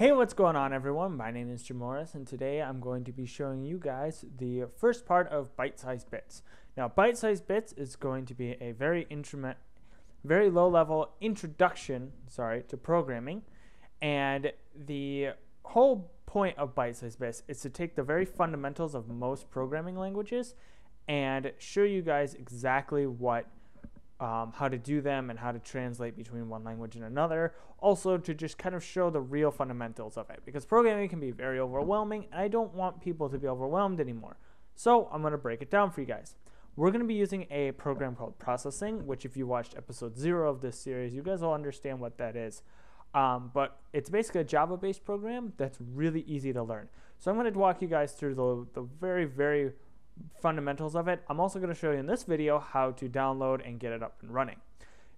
Hey, what's going on everyone? My name is Jim Morris and today I'm going to be showing you guys the first part of bite-sized bits. Now, bite-sized bits is going to be a very very low level introduction, sorry, to programming. And the whole point of bite-sized bits is to take the very fundamentals of most programming languages and show you guys exactly what um, how to do them and how to translate between one language and another. Also, to just kind of show the real fundamentals of it because programming can be very overwhelming. And I don't want people to be overwhelmed anymore. So, I'm going to break it down for you guys. We're going to be using a program called processing, which, if you watched episode zero of this series, you guys will understand what that is. Um, but it's basically a Java based program that's really easy to learn. So, I'm going to walk you guys through the, the very, very fundamentals of it. I'm also going to show you in this video how to download and get it up and running.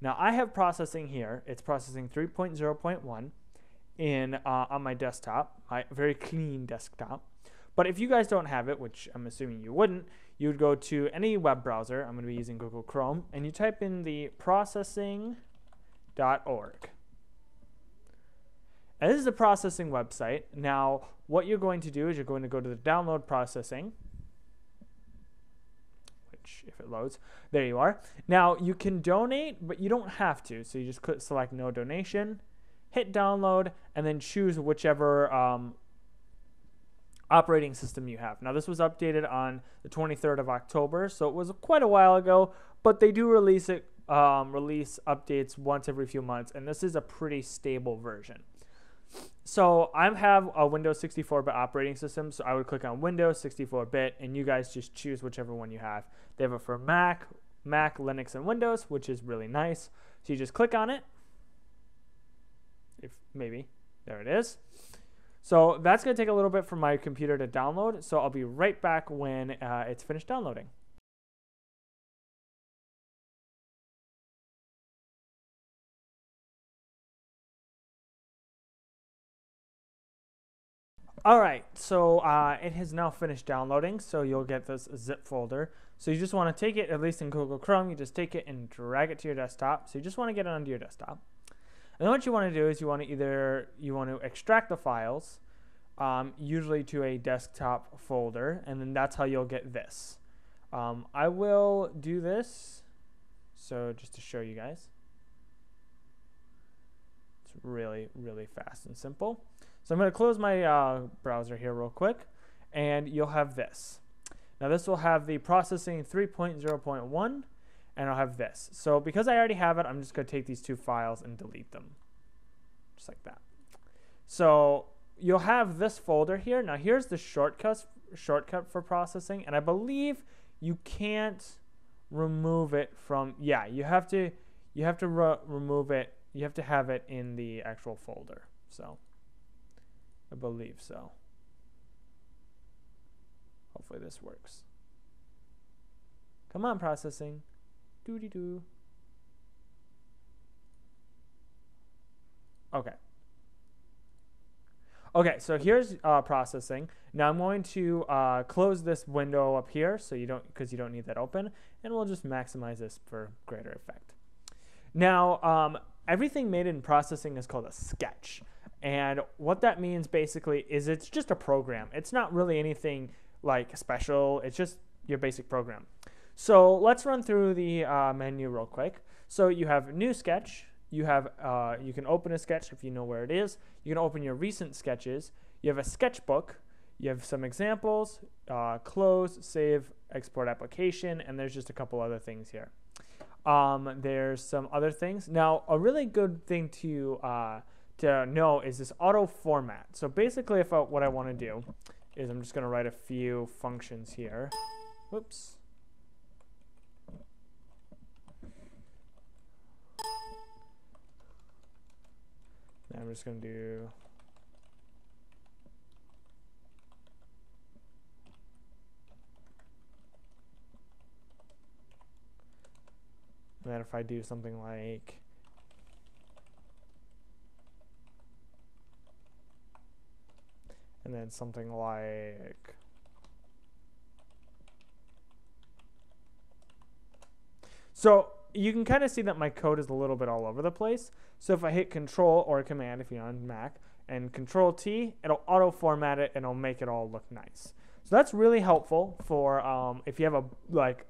Now I have processing here. It's processing 3.0.1 in uh, on my desktop, my very clean desktop. But if you guys don't have it, which I'm assuming you wouldn't, you would go to any web browser. I'm going to be using Google Chrome, and you type in the processing.org. And this is a processing website. Now, what you're going to do is you're going to go to the download processing if it loads. There you are. Now you can donate, but you don't have to. So you just click select no donation, hit download, and then choose whichever um, operating system you have. Now this was updated on the 23rd of October, so it was quite a while ago, but they do release it um, release updates once every few months, and this is a pretty stable version. So I have a Windows 64-bit operating system, so I would click on Windows 64-bit, and you guys just choose whichever one you have. They have it for Mac, Mac, Linux, and Windows, which is really nice. So you just click on it. If maybe there it is. So that's going to take a little bit for my computer to download. So I'll be right back when uh, it's finished downloading. All right, so uh, it has now finished downloading, so you'll get this zip folder. So you just want to take it, at least in Google Chrome, you just take it and drag it to your desktop. So you just want to get it onto your desktop. And then what you want to do is you want to either, you want to extract the files, um, usually to a desktop folder, and then that's how you'll get this. Um, I will do this, so just to show you guys. It's really, really fast and simple. So I'm going to close my uh, browser here real quick, and you'll have this. Now this will have the processing 3.0.1, and I'll have this. So because I already have it, I'm just going to take these two files and delete them, just like that. So you'll have this folder here. Now here's the shortcut shortcut for processing, and I believe you can't remove it from. Yeah, you have to you have to re remove it. You have to have it in the actual folder. So. I believe so. Hopefully this works. Come on, processing. Doo doo doo. Okay. Okay, so here's uh, processing. Now I'm going to uh, close this window up here, so you don't, because you don't need that open, and we'll just maximize this for greater effect. Now, um, everything made in processing is called a sketch. And what that means basically is it's just a program. It's not really anything like special. It's just your basic program. So let's run through the uh, menu real quick. So you have new sketch. You have uh, you can open a sketch if you know where it is. You can open your recent sketches. You have a sketchbook. You have some examples. Uh, close, save, export application, and there's just a couple other things here. Um, there's some other things. Now, a really good thing to uh, to know is this auto format. So basically if I, what I want to do is I'm just going to write a few functions here. Whoops. I'm just going to do And then if I do something like and then something like so you can kind of see that my code is a little bit all over the place. So if I hit Control or Command, if you're on Mac, and Control T, it'll auto format it and it'll make it all look nice. So that's really helpful for um, if you have a like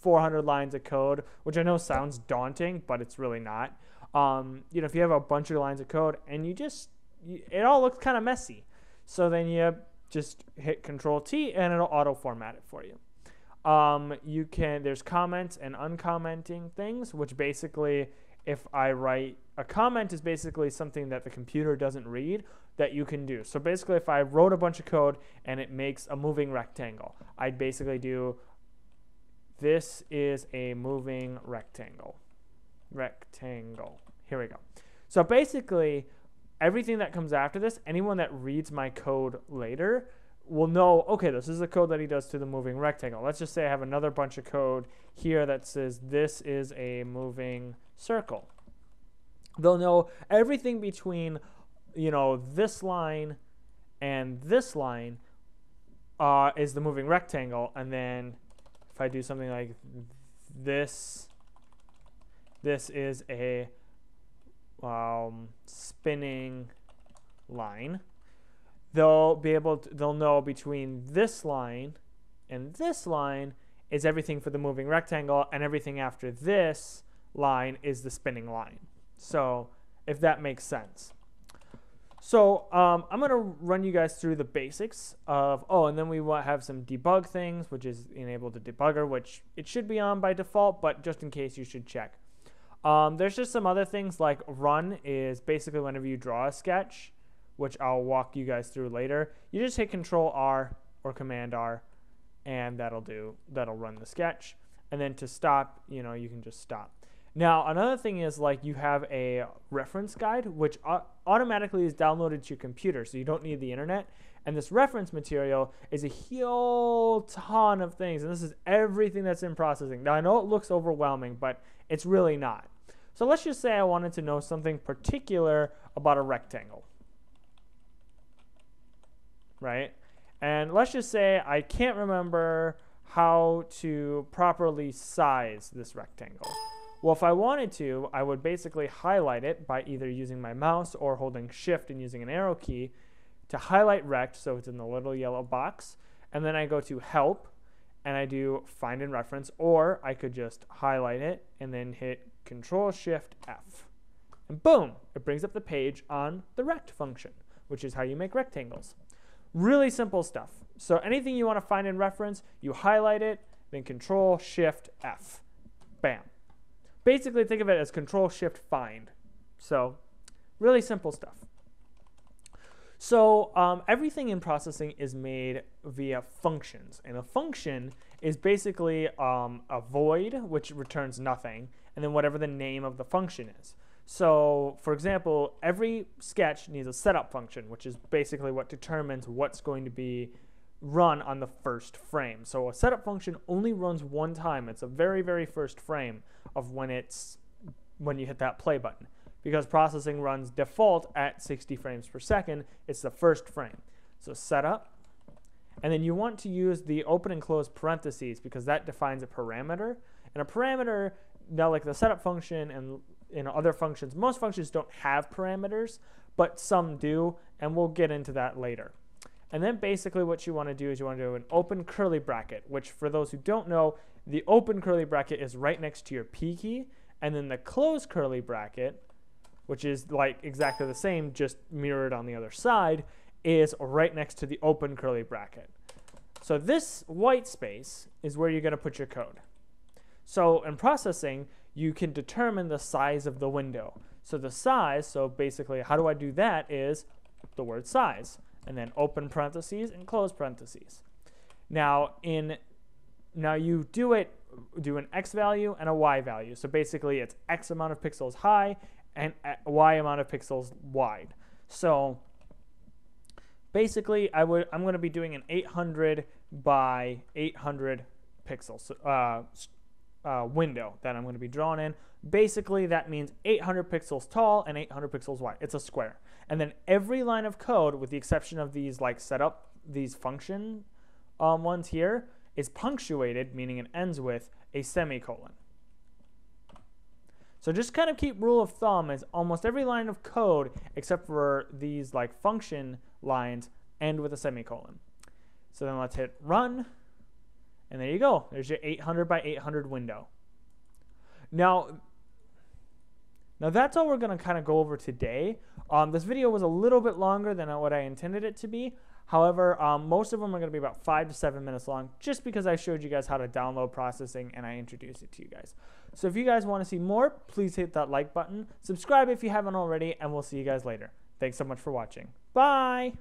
400 lines of code, which I know sounds daunting, but it's really not. Um, you know, if you have a bunch of lines of code and you just, it all looks kind of messy. So then you just hit Control T and it'll auto format it for you. Um, you can, there's comments and uncommenting things, which basically, if I write a comment, is basically something that the computer doesn't read that you can do. So basically, if I wrote a bunch of code and it makes a moving rectangle, I'd basically do this is a moving rectangle. Rectangle. Here we go. So basically, everything that comes after this, anyone that reads my code later will know, okay, this is the code that he does to the moving rectangle. Let's just say I have another bunch of code here that says this is a moving circle. They'll know everything between, you know, this line and this line uh, is the moving rectangle. And then if I do something like this, this is a um, spinning line they'll be able to, they'll know between this line and this line is everything for the moving rectangle and everything after this line is the spinning line. So if that makes sense. So um, I'm going to run you guys through the basics of, oh, and then we will have some debug things, which is enable the debugger, which it should be on by default, but just in case you should check. Um, there's just some other things like run is basically whenever you draw a sketch, which I'll walk you guys through later. You just hit Control R or Command R, and that'll do that'll run the sketch. And then to stop, you know, you can just stop. Now, another thing is like you have a reference guide, which automatically is downloaded to your computer, so you don't need the internet. And this reference material is a whole ton of things, and this is everything that's in processing. Now, I know it looks overwhelming, but it's really not. So let's just say I wanted to know something particular about a rectangle right? And let's just say I can't remember how to properly size this rectangle. Well, if I wanted to, I would basically highlight it by either using my mouse or holding shift and using an arrow key to highlight rect, so it's in the little yellow box. And then I go to help and I do find and reference, or I could just highlight it and then hit control shift F. And boom, it brings up the page on the rect function, which is how you make rectangles. Really simple stuff. So anything you want to find in reference, you highlight it, then Control Shift F. Bam. Basically, think of it as Control Shift Find. So really simple stuff. So um, everything in processing is made via functions, and a function is basically um, a void, which returns nothing, and then whatever the name of the function is. So, for example, every sketch needs a setup function, which is basically what determines what's going to be run on the first frame. So a setup function only runs one time. It's a very, very first frame of when it's when you hit that play button. Because processing runs default at 60 frames per second, it's the first frame. So setup, and then you want to use the open and close parentheses because that defines a parameter. And a parameter, now like the setup function and know other functions. Most functions don't have parameters, but some do, and we'll get into that later. And then basically what you want to do is you want to do an open curly bracket, which for those who don't know, the open curly bracket is right next to your P key, and then the close curly bracket, which is like exactly the same, just mirrored on the other side, is right next to the open curly bracket. So this white space is where you're going to put your code. So in processing, you can determine the size of the window. So the size, so basically how do I do that is the word size and then open parentheses and close parentheses. Now in now you do it do an x value and a y value. So basically it's x amount of pixels high and y amount of pixels wide. So basically I would I'm going to be doing an 800 by 800 pixels uh, uh, window that I'm going to be drawing in. Basically, that means 800 pixels tall and 800 pixels wide. It's a square. And then every line of code, with the exception of these like setup, these function um, ones here, is punctuated, meaning it ends with a semicolon. So just kind of keep rule of thumb is almost every line of code except for these like function lines end with a semicolon. So then let's hit run. And there you go. There's your 800 by 800 window. Now, now that's all we're going to kind of go over today. Um, this video was a little bit longer than what I intended it to be. However, um, most of them are going to be about five to seven minutes long just because I showed you guys how to download processing and I introduced it to you guys. So if you guys want to see more, please hit that like button. Subscribe if you haven't already, and we'll see you guys later. Thanks so much for watching. Bye!